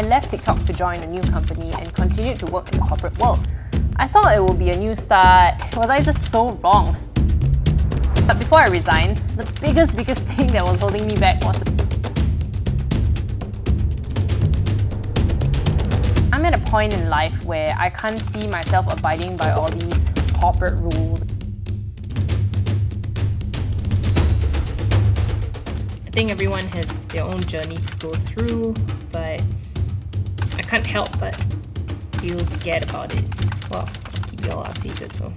I left TikTok to join a new company and continued to work in the corporate world. I thought it would be a new start. Was I just so wrong? But before I resigned, the biggest, biggest thing that was holding me back was I'm at a point in life where I can't see myself abiding by all these corporate rules. I think everyone has their own journey to go through, but can't help but feel scared about it. Well, keep you all updated so.